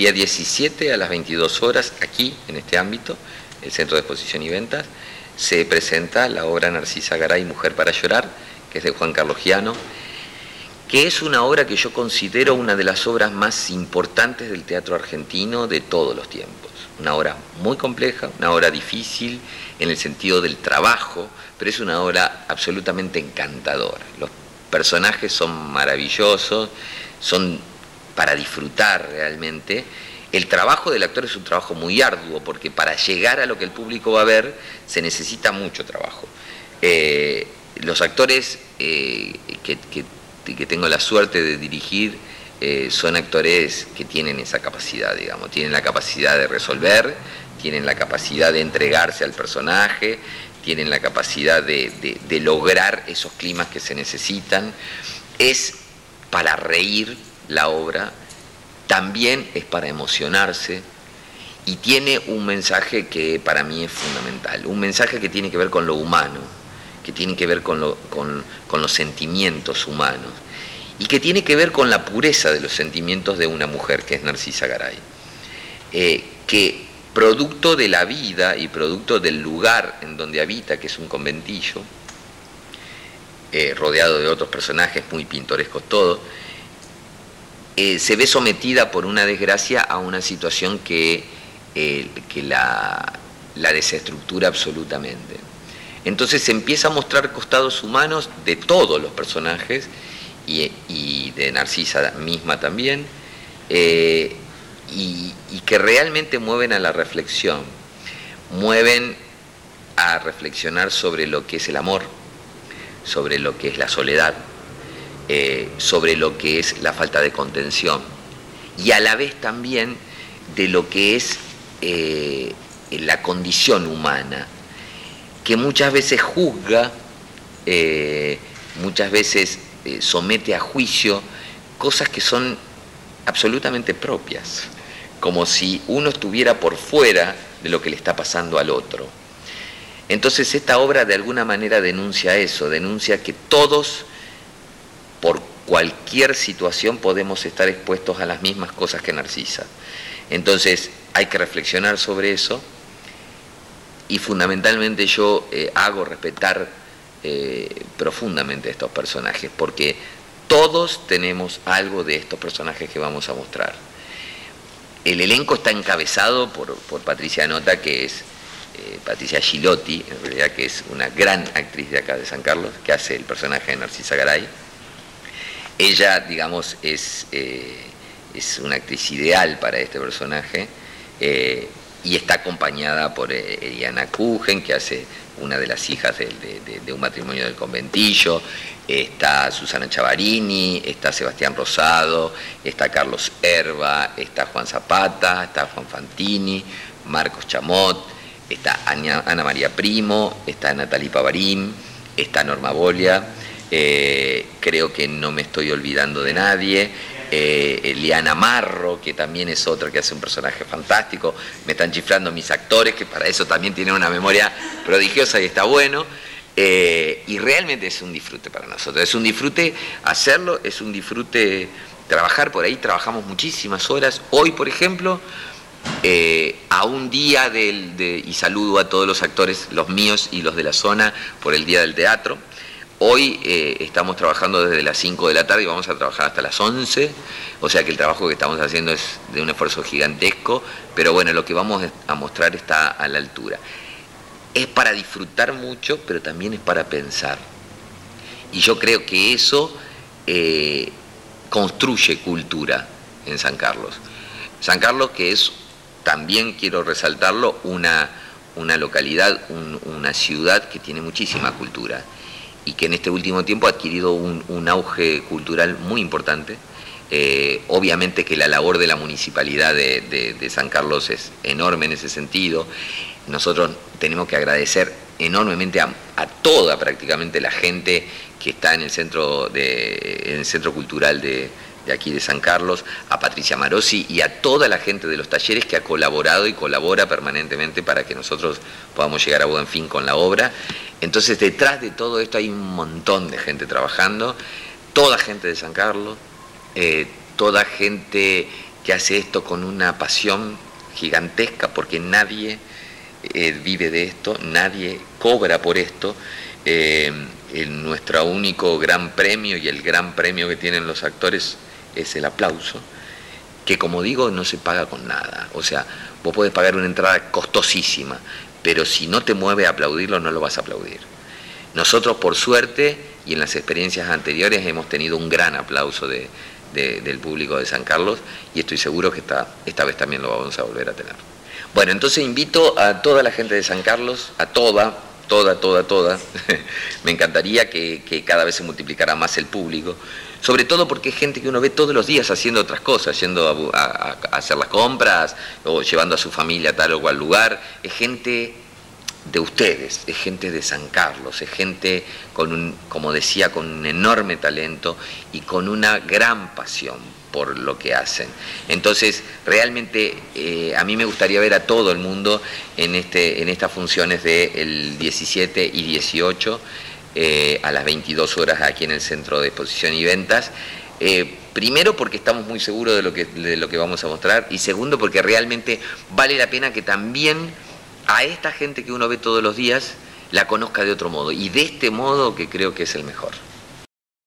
día 17 a las 22 horas, aquí, en este ámbito, el Centro de Exposición y Ventas, se presenta la obra Narcisa Garay, Mujer para Llorar, que es de Juan Carlos Giano, que es una obra que yo considero una de las obras más importantes del teatro argentino de todos los tiempos. Una obra muy compleja, una obra difícil en el sentido del trabajo, pero es una obra absolutamente encantadora. Los personajes son maravillosos, son para disfrutar realmente el trabajo del actor es un trabajo muy arduo, porque para llegar a lo que el público va a ver se necesita mucho trabajo. Eh, los actores eh, que, tengo la suerte de dirigir eh, son actores que tienen esa capacidad, digamos, tienen la capacidad de resolver, tienen la capacidad de entregarse al personaje, tienen la capacidad de lograr esos climas que se necesitan. Es para reír la obra también es para emocionarse y tiene un mensaje que para mí es fundamental, un mensaje que tiene que ver con lo humano, que tiene que ver con, los sentimientos humanos y que tiene que ver con la pureza de los sentimientos de una mujer que es Narcisa Garay, eh, que producto de la vida y producto del lugar en donde habita, que es un conventillo, eh, rodeado de otros personajes muy pintorescos todos, eh, se ve sometida por una desgracia a una situación que, eh, que la, desestructura absolutamente. Entonces se empieza a mostrar costados humanos de todos los personajes y, de Narcisa misma también, eh, y, y que realmente mueven a la reflexión, mueven a reflexionar sobre lo que es el amor, sobre lo que es la soledad, eh, sobre lo que es la falta de contención y a la vez también de lo que es eh, la condición humana, que muchas veces juzga, eh, muchas veces somete a juicio cosas que son absolutamente propias, como si uno estuviera por fuera de lo que le está pasando al otro. Entonces esta obra de alguna manera denuncia eso, denuncia que todos cualquier situación podemos estar expuestos a las mismas cosas que Narcisa. Entonces hay que reflexionar sobre eso y fundamentalmente yo eh, hago respetar eh, profundamente a estos personajes, porque todos tenemos algo de estos personajes que vamos a mostrar. El elenco está encabezado por, Patricia Nota, que es eh, Patricia Gilotti, en realidad que es una gran actriz de acá de San Carlos, que hace el personaje de Narcisa Garay ella, digamos, es, eh, es una actriz ideal para este personaje eh, y está acompañada por eh, Eliana Kugen, que hace una de las hijas de, un matrimonio del conventillo, está Susana Chavarini, está Sebastián Rosado, está Carlos Herba, está Juan Zapata, está Juan Fantini, Marcos Chamot, está Ana, María Primo, está Natalie Pavarín, está Norma Bolia eh, creo que no me estoy olvidando de nadie. Eh, Eliana Marro, que también es otra que hace un personaje fantástico. Me están chiflando mis actores, que para eso también tienen una memoria prodigiosa y está bueno. Eh, y realmente es un disfrute para nosotros. Es un disfrute hacerlo, es un disfrute trabajar por ahí. Trabajamos muchísimas horas. Hoy, por ejemplo, a un día del, de, y saludo a todos los actores, los míos y los de la zona, por el Día del Teatro. Hoy eh, estamos trabajando desde las 5 de la tarde y vamos a trabajar hasta las 11, o sea que el trabajo que estamos haciendo es de un esfuerzo gigantesco, pero bueno, lo que vamos a mostrar está a la altura. Es para disfrutar mucho, pero también es para pensar. Y yo creo que eso eh, construye cultura en San Carlos. San Carlos que es, también quiero resaltarlo, una, una localidad, una ciudad que tiene muchísima cultura y que en este último tiempo ha adquirido un, auge cultural muy importante. Eh, obviamente que la labor de la municipalidad de, San Carlos es enorme en ese sentido. Nosotros tenemos que agradecer enormemente a, toda prácticamente la gente que está en el centro, de, en el centro cultural de, aquí de San Carlos, a Patricia Marosi y a toda la gente de los talleres que ha colaborado y colabora permanentemente para que nosotros podamos llegar a buen fin con la obra. Entonces detrás de todo esto hay un montón de gente trabajando, toda gente de San Carlos, eh, toda gente que hace esto con una pasión gigantesca, porque nadie eh, vive de esto, nadie cobra por esto. Eh, nuestro único gran premio y el gran premio que tienen los actores es el aplauso, que como digo no se paga con nada. O sea, vos podés pagar una entrada costosísima, pero si no te mueve a aplaudirlo no lo vas a aplaudir. Nosotros por suerte y en las experiencias anteriores hemos tenido un gran aplauso del público de San Carlos y estoy seguro que esta, esta vez también lo vamos a volver a tener. Bueno, entonces invito a toda la gente de San Carlos, a toda, toda, toda, toda. Me encantaría que, cada vez se multiplicara más el público, sobre todo porque es gente que uno ve todos los días haciendo otras cosas, yendo a, hacer las compras o llevando a su familia a tal o cual lugar. Es gente de ustedes, es gente de San Carlos, es gente con un, como decía, con un enorme talento y con una gran pasión por lo que hacen. Entonces, realmente eh, a mí me gustaría ver a todo el mundo en, este, en estas funciones del 17 y 18 eh, a las 22 horas aquí en el Centro de Exposición y Ventas. Eh, primero porque estamos muy seguros de lo, que, de lo que vamos a mostrar y segundo porque realmente vale la pena que también a esta gente que uno ve todos los días la conozca de otro modo y de este modo que creo que es el mejor.